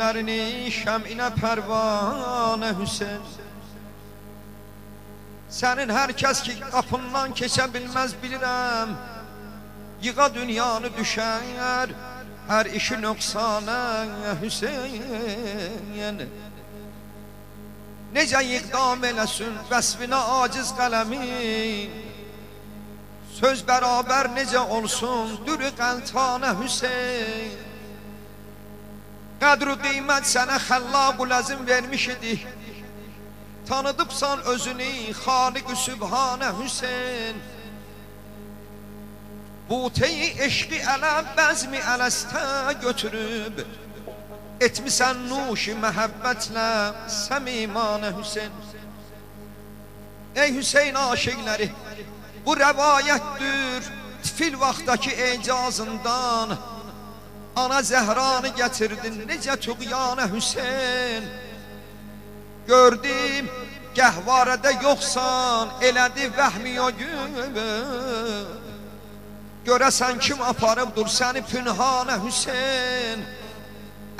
Aşıklarını şəminə pərvanə Hüseyin. Sənin hər kəs ki qapından keçə bilməz bilirəm. Yığa dünyanı düşər Hər işi nöqsanə Hüseyin. Necə iqdam eləsin vəsfinə aciz qələmin Söz beraber necə olsun dürü qəltanə Hüseyin Qədru qiymət sənə xəllaqul əzim vermiş idi Tanıdıbsan özünü xaliq-ü sübhanə Hüseyin Buteyi eşqi ələ bəzmi ələstə götürüb. Etmisən nuşi məhəbbətlə səmimanə Hüseyin Ey Hüseyin aşıqləri bu rəvayətdir. Tifil vaxtdakı ecazından Ana Zəhranı gətirdin necə tuğyanə Hüseyin Gördüm gəhvarədə yoxsan elədi vəhmi o gün. Görəsən kim aparıbdır səni pünhanə Hüseyin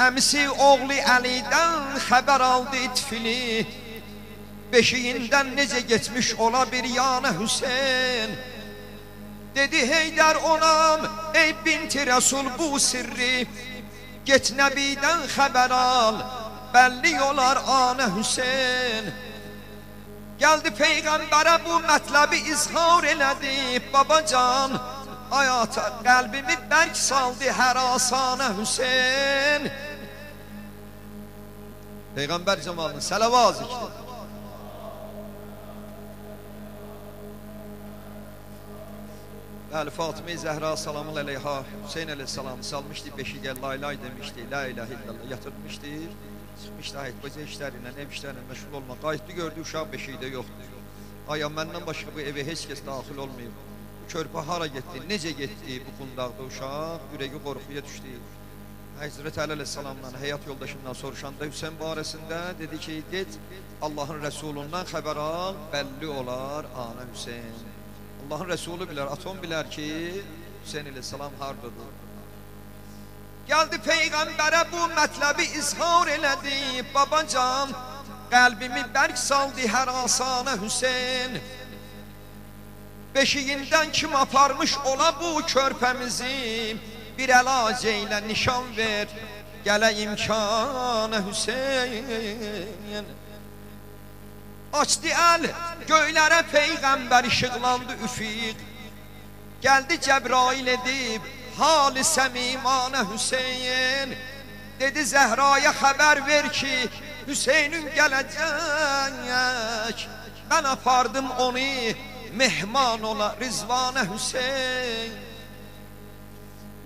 Əmisi oğlu Əlidən xəbər aldı tifili Beşiğinden necə geçmiş ola bir yana Hüseyin Dedi Heydər onam ey binti Resul bu sirri. Get Nəbidən xəbər al Bəlli olar ana Hüseyin. Gəldi Peyğəmbərə bu mətləbi izhar elədi Babacan hayata qəlbimi bərk saldı hər asana Hüseyin. Peyğəmbər cəmalını sələva zikri Bəli, Fatıma Zəhra salamın əleyha, Hüseyin əleyhissalam salmışdı beşiqə lay demişdi, la ilahe illallah yatırmışdı. Çıxmışdı ayət bacı işlərinlə, ev işlərinlə məşğul olma. Qayıtdı gördü uşaq beşiqdə yoxdur. Aya məndən başqa bu evə heç kəs daxil olmayıb. Körpə hara getdi, necə getdi bu qundaqda uşaq, ürəyi qorxuya düşdü. Həzrət Əli əleyhissalamdan, həyat yoldaşından soruşanda Hüseyin barəsində dedi ki, get Allahın Rəsulundan xəbər al, bəlli olar ana Hüseyin. Allahın Resulü bilər, atom bilər ki, Hüseyin əleyhissalam hardadır. Gəldi Peyğəmbərə bu mətləbi izhar elədi, babacan, qəlbimi bərk saldı hər asana Hüseyin. Beşiyindən kim aparmış ola bu körpəmizi, bir əlac eylə nişan ver, gələ imkanə Hüseyin. Açdı əl göylərə peyğəmbər işıqlandı üfiq Gəldi Cəbrail edib hali səmimanə Hüseyin Dedi Zəhraya xəbər ver ki Hüseynin gələcək. Mən apardım onu mehman ola Rizvanə Hüseyin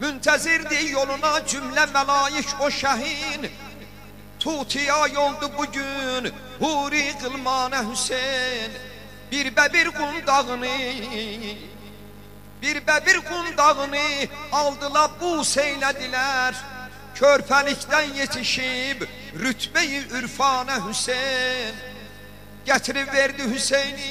Müntəzirdi yoluna cümlə məlayik o şəhin. Tutiya yoldu bugün Huri qılmanə Hüseyin Bir bəbir qundağını Bir bəbir qundağını Aldılar bu seylədilər. Körpəlikdən yetişib Rütbeyi ürfanə Hüseyin Gətirib verdi Hüseyni.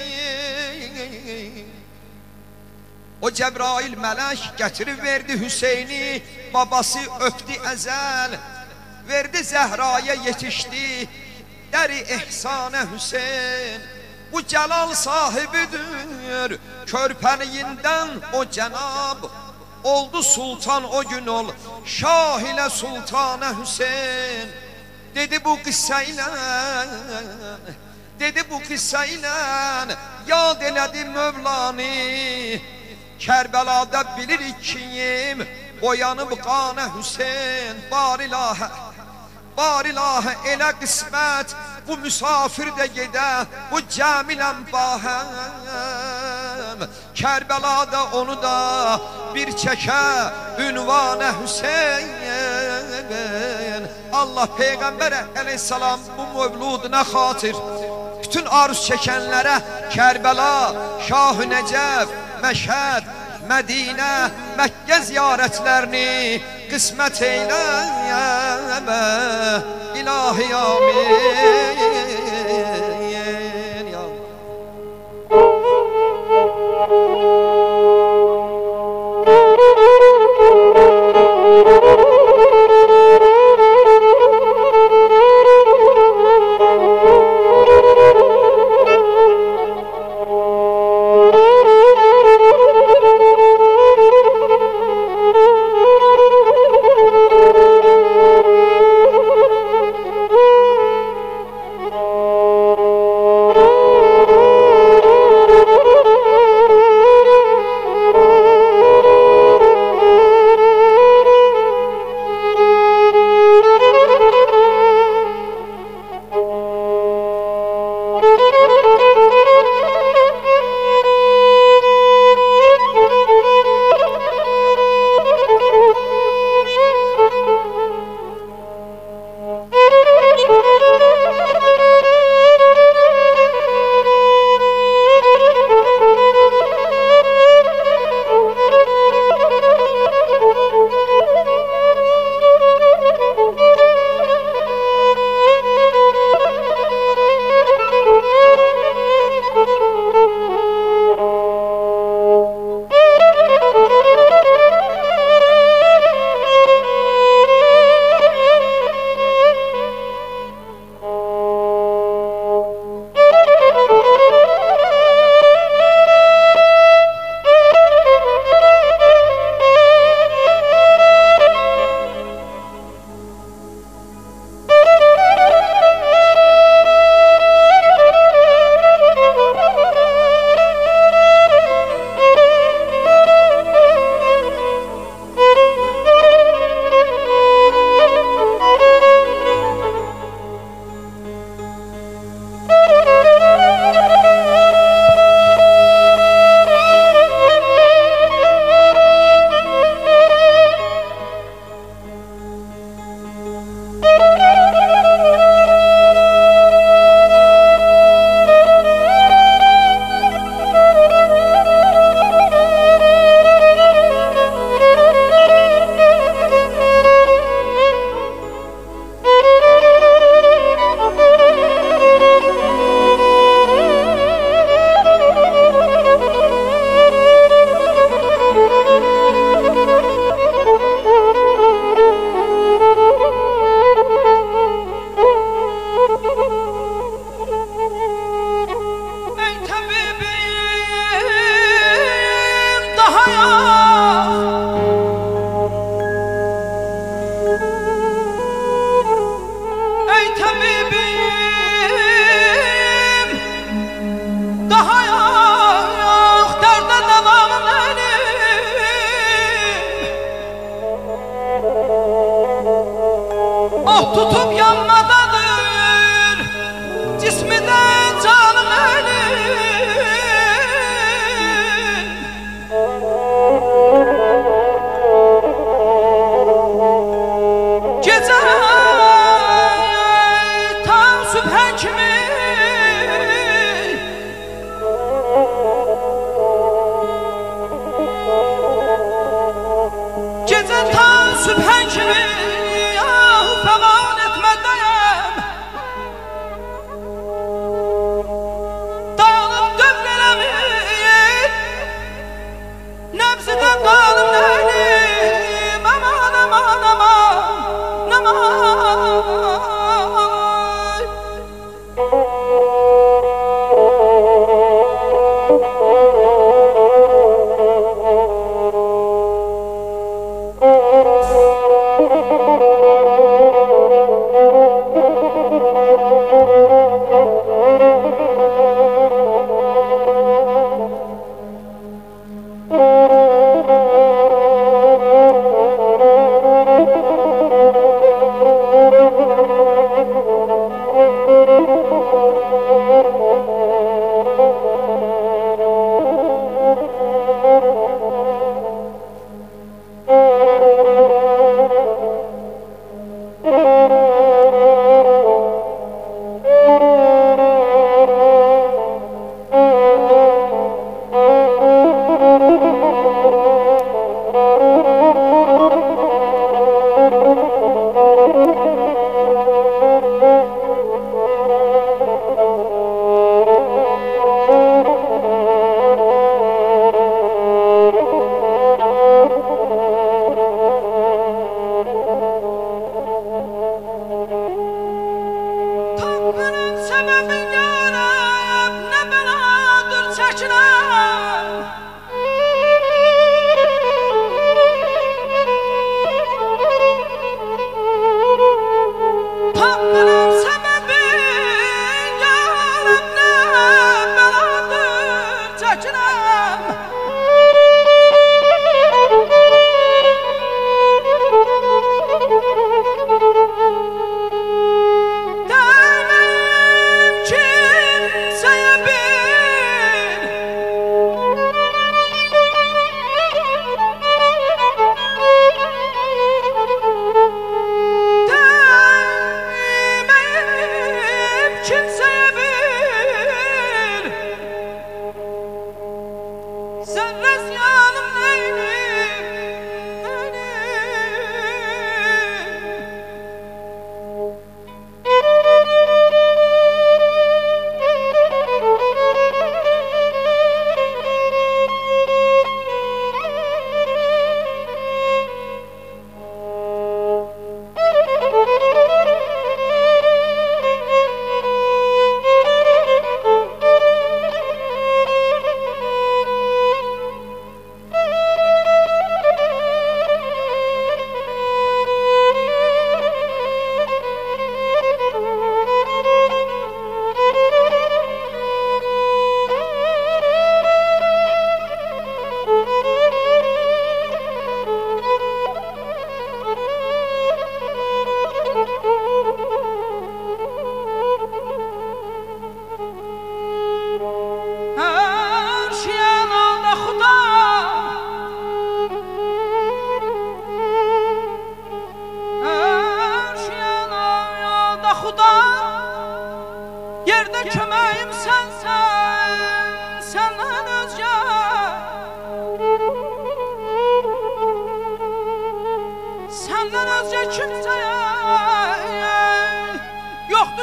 O Cəbrail mələk gətirib verdi Hüseyni Babası öpdü əzəl verdi Zehra'ya yetişti deri ihsane Hüseyin bu celal sahibidir. Körpeliğinden o cenab Oldu sultan o gün ol Şah ile sultana Hüseyin. Dedi bu kıssayla Dedi bu kıssayla Yad elədi Mövlani Kərbəlada bilirik kim Boyanıb qanə Hüseyin. Bar ilahə Bar ilahə elə qismət Bu müsafir də gedə Bu cəmiləm bahəm Kərbəlada onu da Bir çəkə Ünvanə Hüseyin. Allah Peyğəmbərə əleyhissalam Bu mövlud nə xatir Bütün aruz çəkənlərə Kərbəla, Şah-ı Nəcəf, Məşhəd, Mədinə, Məkkə ziyarətlərini qismət eyləmə İlahi amin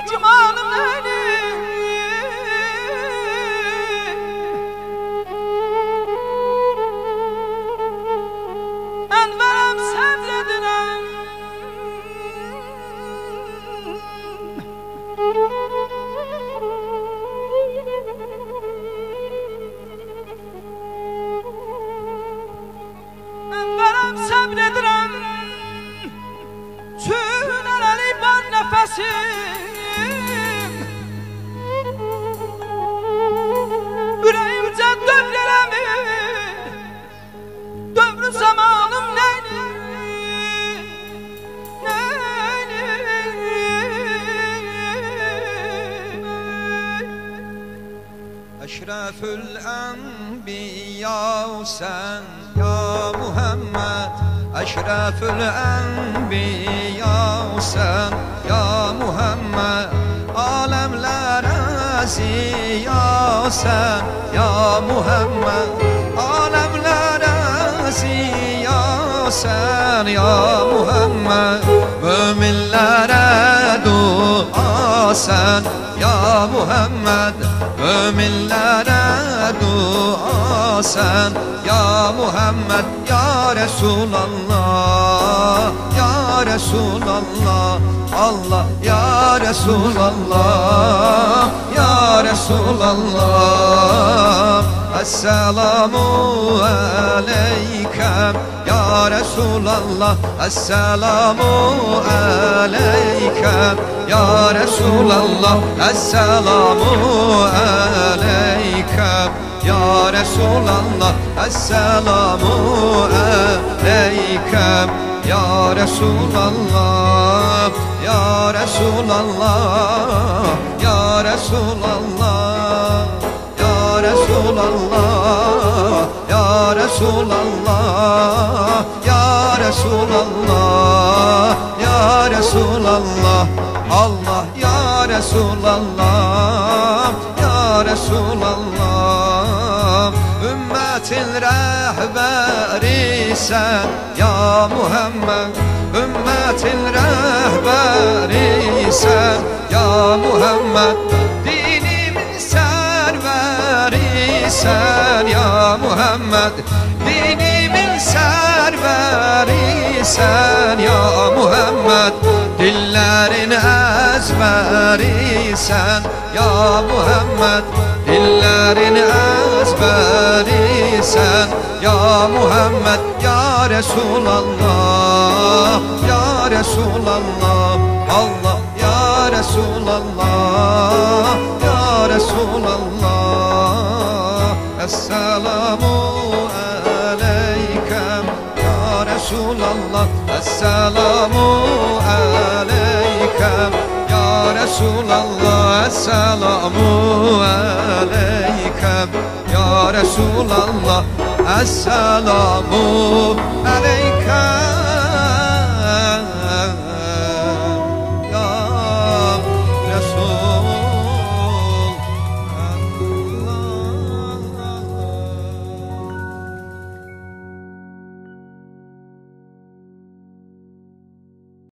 Nəlim Ənvərəm səbr edirəm Ənvərəm səbr edirəm Çünərəli var nəfəsim sen ya Muhammed Eşrefül enbiya sen ya Muhammed Alemlere ziya sen ya Muhammed Alemlere ziya sen ya Muhammed Müminlere dua sen ya Muhammed Müminlere sen Ya Muhammed Ya Resulallah Ya Resulallah Allah Ya Resulallah Ya Resulallah. Esselamu aleykem Ya Resulallah. Esselamu aleykem Ya Resulallah. Esselamu aleykem Ya Resulallah Esselamu aleykem Ya Resulallah Ya Resulallah Ya Resulallah Ya Resulallah Ya Resulallah Ya Resulallah Ya Resulallah Allah Ya Resulallah Ümmetin rehberi sen Ya Muhammed Ümmetin rehberi sen Ya Muhammed. Dinimin serveri sen Ya Muhammed. Dinimin serveri sen Ya Muhammed. Dillerin ezberi sen Ya Muhammed. Dillerin ezberi sen Ya Muhammed Ya Resulallah Ya Resulallah Allah Ya Resulallah Ya Resulallah. Esselamu aleykem Ya Resulallah. Esselamu aleykem Ya Resulallah. Esselamu aleykem Ya Resulallah Esselamu aleykem